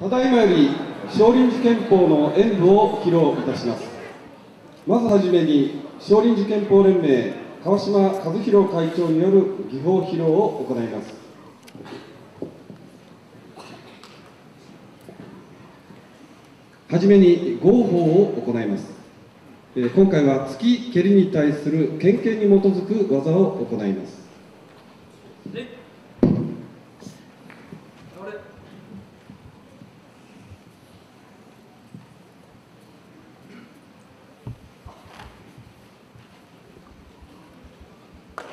ただいまより少林寺拳法の演舞を披露いたします。まずはじめに少林寺拳法連盟川島和弘会長による技法披露を行います。はじめに合法を行います。今回は突き蹴りに対する権限に基づく技を行います。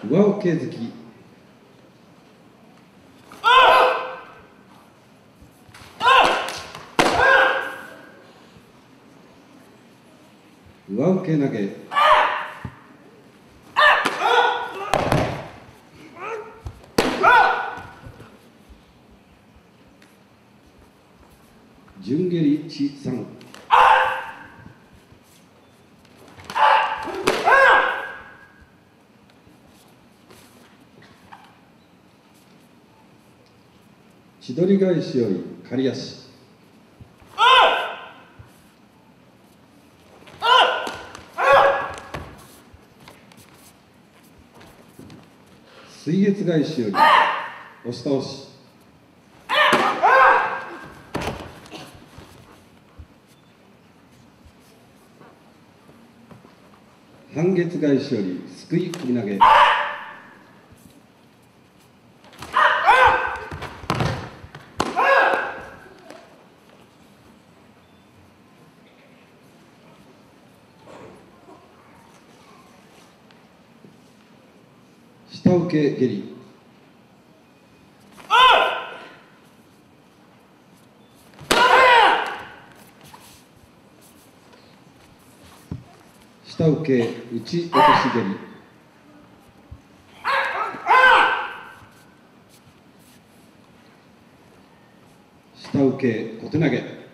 上受け突き。上受け投げ順蹴り地三千鳥返しより刈足。水月返しより押し倒し。半月返しよりすくい首投げ。下請け蹴り下請け打ち落とし蹴り下請け小手投げ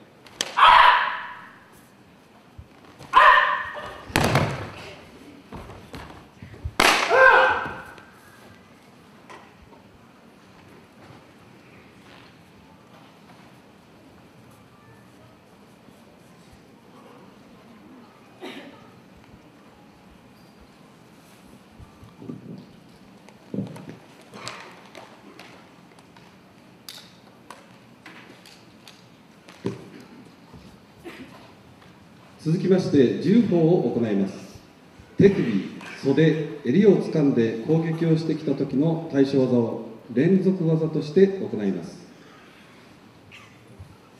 続きまして銃法を行います。手首袖襟を掴んで攻撃をしてきた時の対処技を連続技として行います。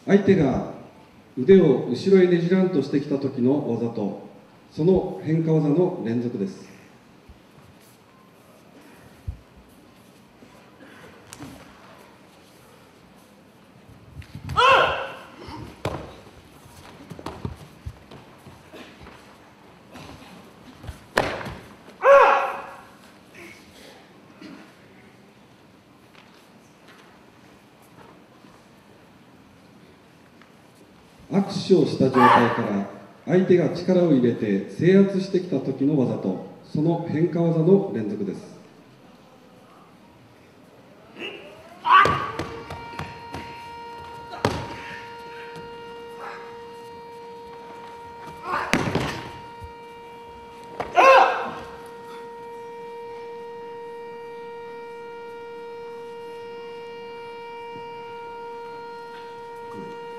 相手が腕を後ろへねじらんとしてきた時の技とその変化技の連続です。握手をした状態から相手が力を入れて制圧してきた時の技とその変化技の連続です。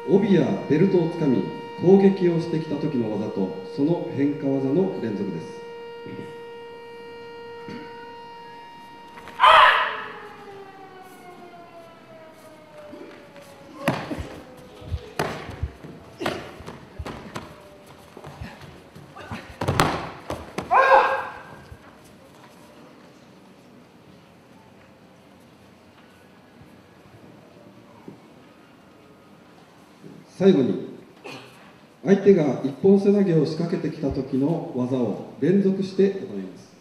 帯やベルトをつかみ攻撃をしてきた時の技とその変化技の連続です。最後に相手が一本背投げを仕掛けてきた時の技を連続して行います。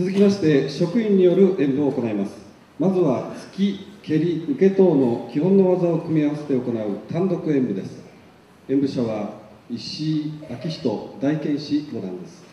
続きまして職員による演舞を行います。まずは突き蹴り受け等の基本の技を組み合わせて行う単独演舞です。演舞者は石井明人大剣士五段です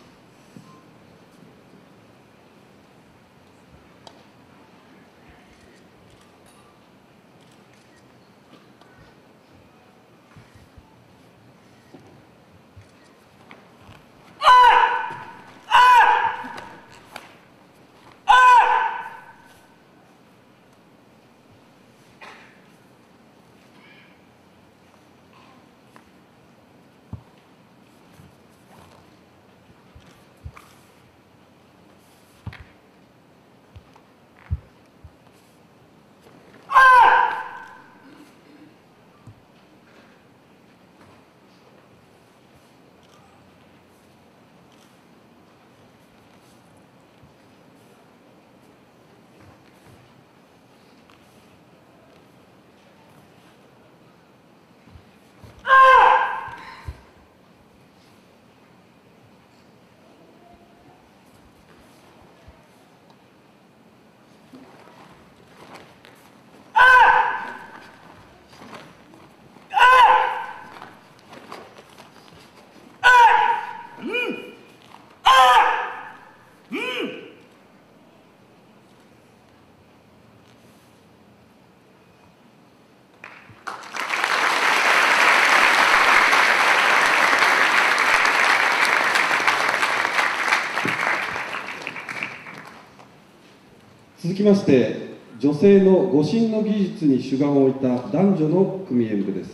続きまして女性の護身の技術に主眼を置いた男女の組演舞です。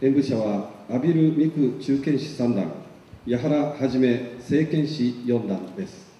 演舞者は阿比留美久中堅士三段矢原はじめ正剣士四段です。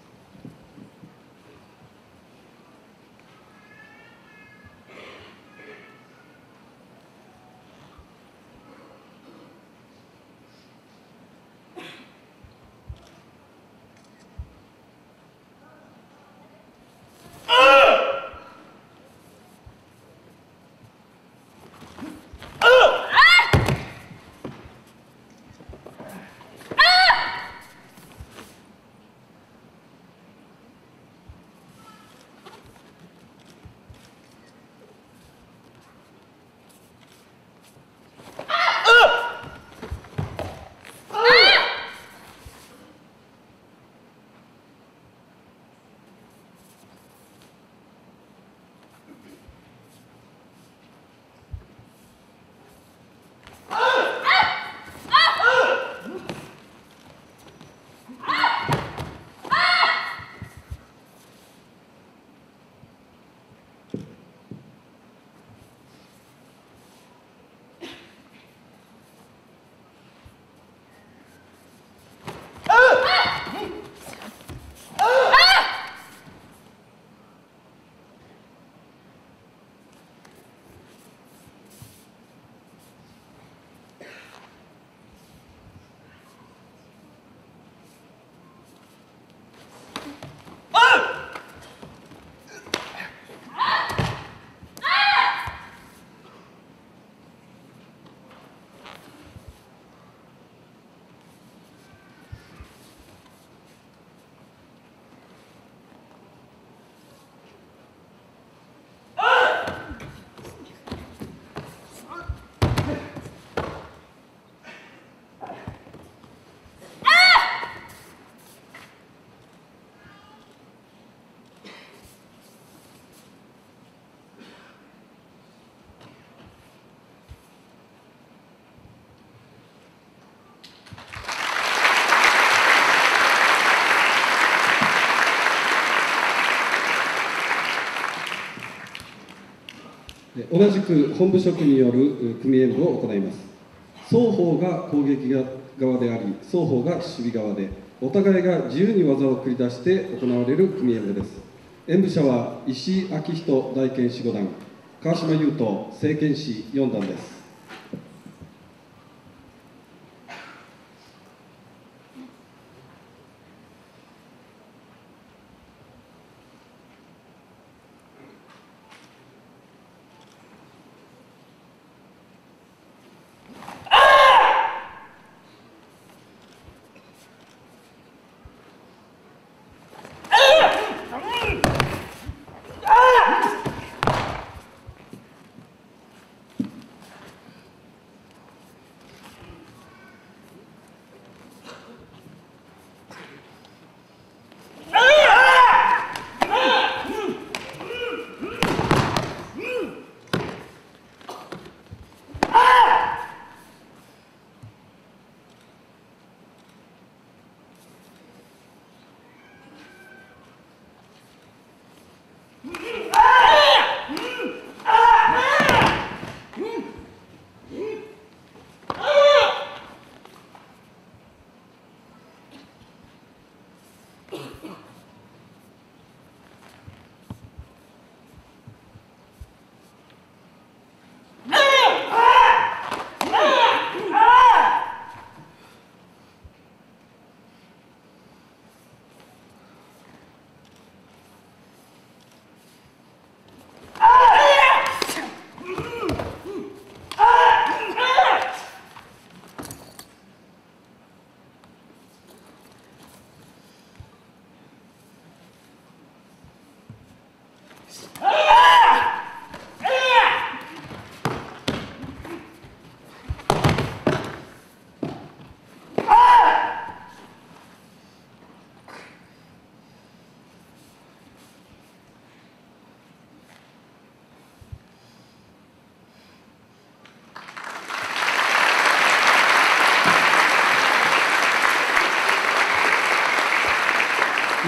同じく本部職による組演舞を行います。双方が攻撃側であり双方が守備側でお互いが自由に技を繰り出して行われる組演舞です。演舞者は石井明人大剣士五段川島優斗政剣士四段です。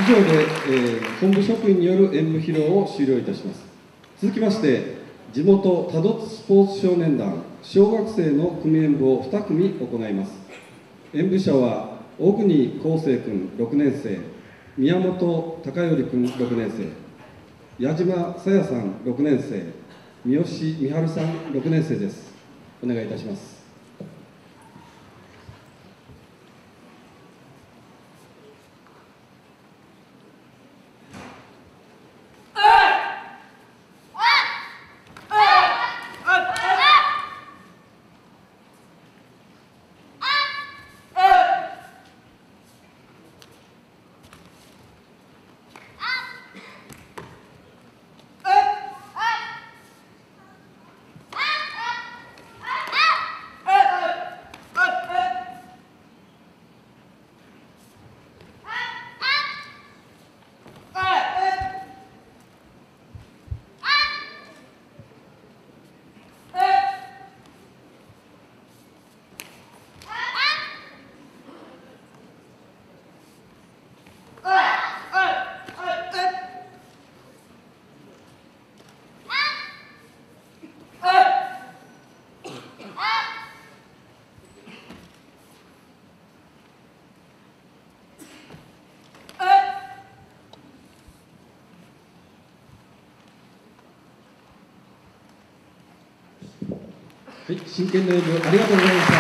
以上で、えー本部職員による演舞披露を終了いたします。続きまして地元多度津スポーツ少年団小学生の組演舞を2組行います。演舞者は小国康生君6年生。宮本孝頼君6年生。矢島さやさん6年生。三好美春さん6年生です。お願いいたします。はい、真剣な演舞ありがとうございました。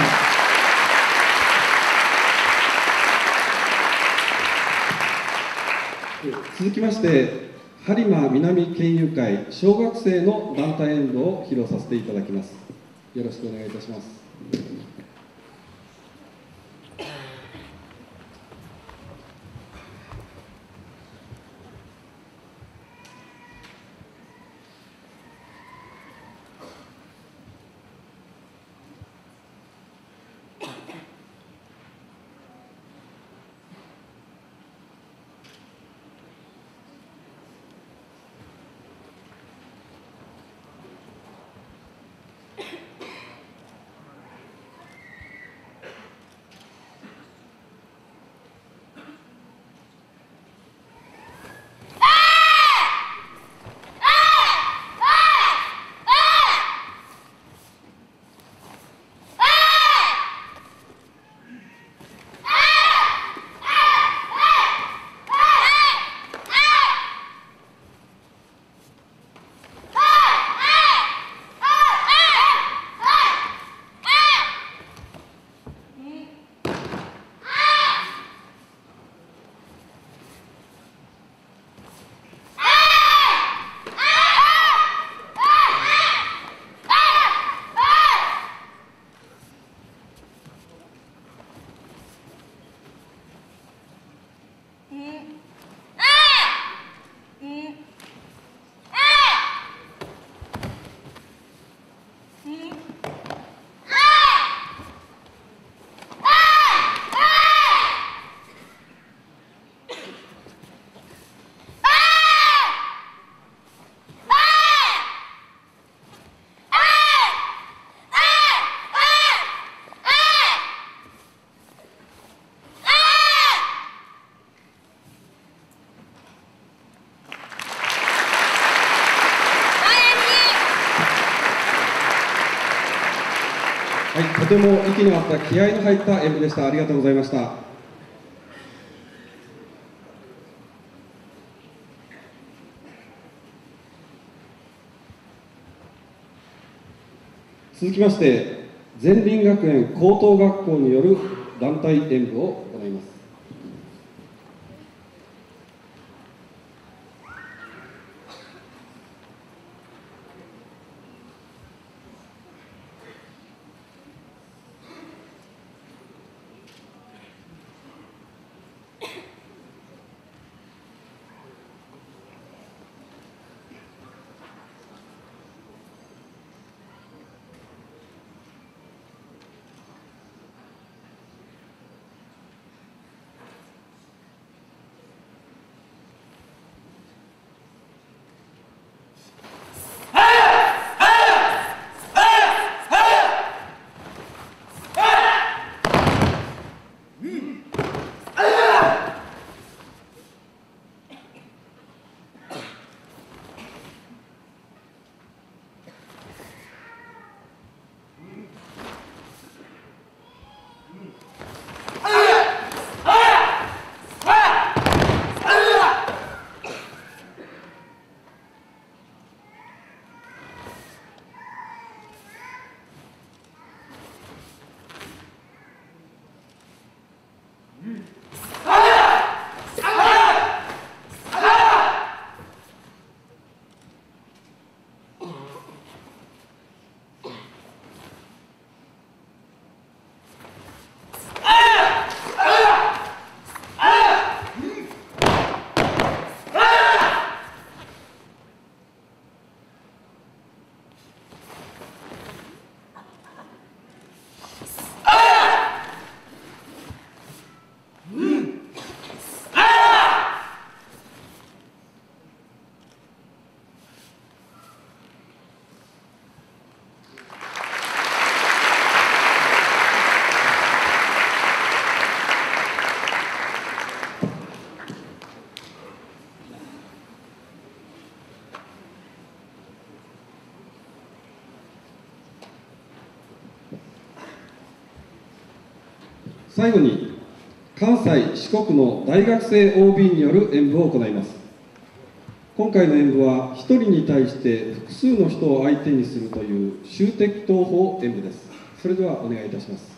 続きまして、播磨南県友会小学生の団体演舞を披露させていただきます。よろしくお願いいたします。とても息の合った気合の入った演舞でした。ありがとうございました。続きまして、善林学園高等学校による団体演舞を行います。最後に関西四国の大学生 OB による演舞を行います。今回の演舞は1人に対して複数の人を相手にするという集敵投法演舞です。それではお願いいたします。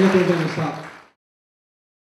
ありがとうございました。